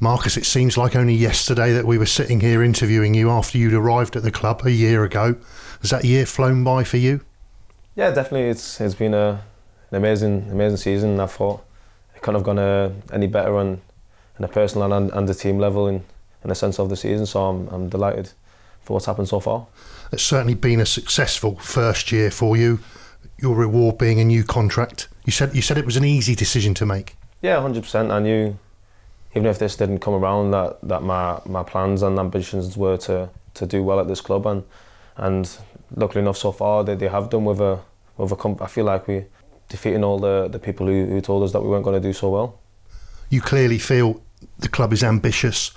Marcus, it seems like only yesterday that we were sitting here interviewing you after you'd arrived at the club a year ago. Has that year flown by for you? Yeah, definitely. It's it's been a, an amazing amazing season. I thought it couldn't have gone uh, any better on, on a personal and, and the team level in, in the sense of the season. So I'm, I'm delighted for what's happened so far. It's certainly been a successful first year for you. Your reward being a new contract. You said you said it was an easy decision to make. Yeah, hundred percent. I knew, even if this didn't come around, that, that my, my plans and ambitions were to, to do well at this club, and and luckily enough, so far they, they have done with a with a. I feel like we defeating all the, the people who, who told us that we weren't going to do so well. You clearly feel the club is ambitious,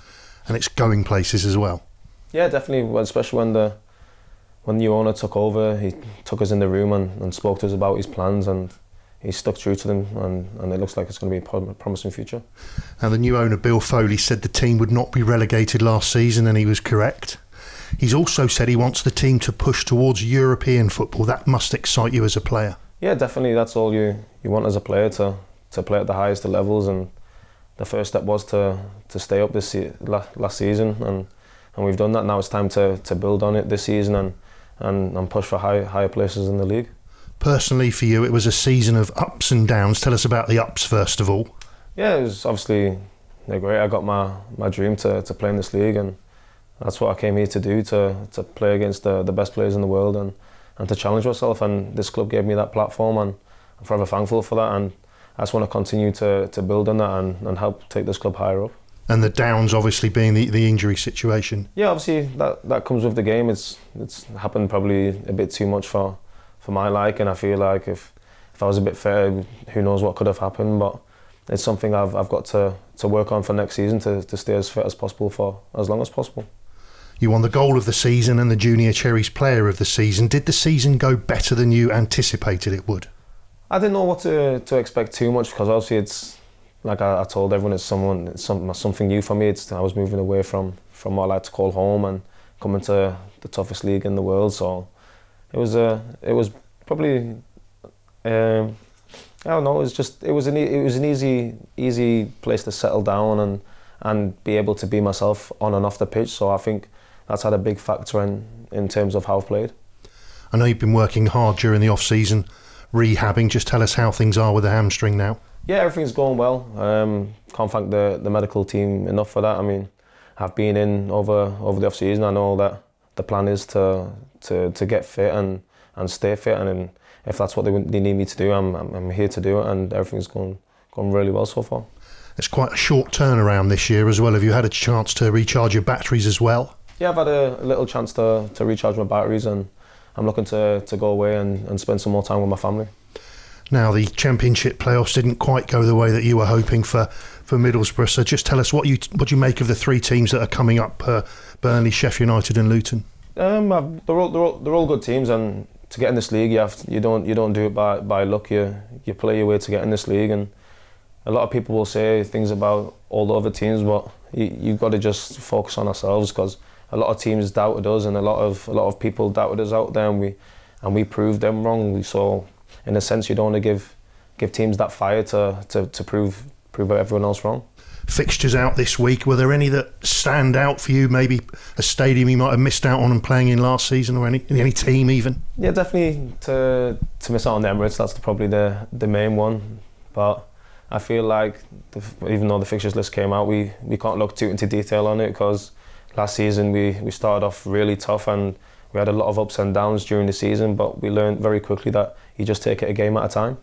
and it's going places as well. Yeah, definitely. Especially when the when the new owner took over, he took us in the room and, and spoke to us about his plans and he stuck true to them and, and it looks like it's going to be a promising future. Now the new owner Bill Foley said the team would not be relegated last season and he was correct. He's also said he wants the team to push towards European football. That must excite you as a player. Yeah, definitely. That's all you, you want as a player to, to play at the highest of levels and the first step was to, to stay up this last season and, and we've done that. Now it's time to, to build on it this season and and, and push for high, higher places in the league. Personally, for you, it was a season of ups and downs. Tell us about the ups first of all. Yeah, it was obviously great. I got my, my dream to, to play in this league, and that's what I came here to do to, to play against the, the best players in the world and, and to challenge myself. And this club gave me that platform, and I'm forever thankful for that. And I just want to continue to, to build on that and, and help take this club higher up and the downs obviously being the, the injury situation. Yeah, obviously that, that comes with the game. It's it's happened probably a bit too much for, for my liking. I feel like if if I was a bit fitter, who knows what could have happened. But it's something I've I've got to, to work on for next season to, to stay as fit as possible for as long as possible. You won the goal of the season and the Junior Cherries Player of the season. Did the season go better than you anticipated it would? I didn't know what to, to expect too much because obviously it's like I, I, told everyone, it's someone, it's some, something new for me. It's I was moving away from from what I like to call home and coming to the toughest league in the world. So it was a, it was probably, um, I don't know. It was just, it was an, it was an easy, easy place to settle down and and be able to be myself on and off the pitch. So I think that's had a big factor in in terms of how I've played. I know you've been working hard during the off season, rehabbing. Just tell us how things are with the hamstring now. Yeah, everything's going well. Um, can't thank the, the medical team enough for that. I mean, I've been in over over the off season. I know that the plan is to to, to get fit and, and stay fit, and if that's what they, they need me to do, I'm, I'm, I'm here to do it, and everything's going gone really well so far. It's quite a short turnaround this year as well. Have you had a chance to recharge your batteries as well? Yeah, I've had a, a little chance to, to recharge my batteries, and I'm looking to, to go away and, and spend some more time with my family. Now, the Championship playoffs didn't quite go the way that you were hoping for, for Middlesbrough. So, just tell us what you what you make of the three teams that are coming up: uh, Burnley, Sheffield United, and Luton. Um, they're all, they're all they're all good teams, and to get in this league, you have you don't you don't do it by, by luck. You you play your way to get in this league, and a lot of people will say things about all the other teams, but you you've got to just focus on ourselves because a lot of teams doubted us, and a lot of a lot of people doubted us out there, and we and we proved them wrong. Saw in a sense, you don't want to give give teams that fire to, to, to prove prove everyone else wrong. Fixtures out this week. Were there any that stand out for you? Maybe a stadium you might have missed out on and playing in last season, or any any team even? Yeah, definitely to to miss out on the Emirates. That's probably the the main one. But I feel like the, even though the fixtures list came out, we, we can't look too into detail on it because last season we, we started off really tough and we had a lot of ups and downs during the season, but we learned very quickly that you just take it a game at a time.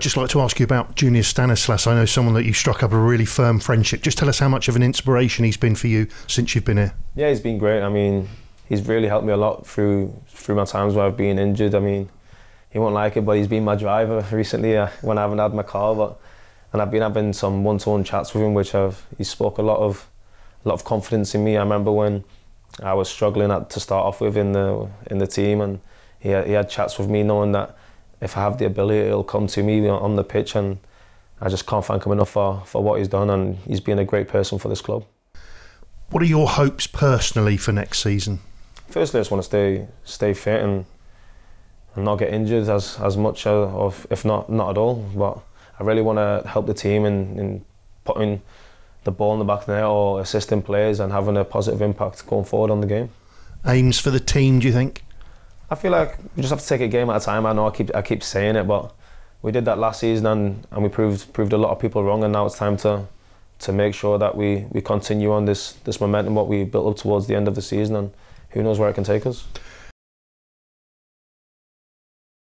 Just like to ask you about Junior Stanislas. I know someone that you struck up a really firm friendship. Just tell us how much of an inspiration he's been for you since you've been here. Yeah, he's been great. I mean, he's really helped me a lot through through my times where I've been injured. I mean, he won't like it, but he's been my driver recently uh, when I haven't had my car. But and I've been having some one-to-one chats with him, which have he spoke a lot of a lot of confidence in me. I remember when I was struggling at, to start off with in the in the team, and he had, he had chats with me, knowing that if I have the ability, he'll come to me on the pitch, and I just can't thank him enough for, for what he's done, and he's been a great person for this club. What are your hopes personally for next season? Firstly, I just want to stay stay fit and and not get injured as as much, of if not not at all. But I really want to help the team in, in putting the ball in the back of the net or assisting players and having a positive impact going forward on the game. Aims for the team, do you think? I feel like we just have to take a game at a time. I know I keep I keep saying it, but we did that last season and, and we proved proved a lot of people wrong. And now it's time to to make sure that we, we continue on this this momentum what we built up towards the end of the season. And who knows where it can take us.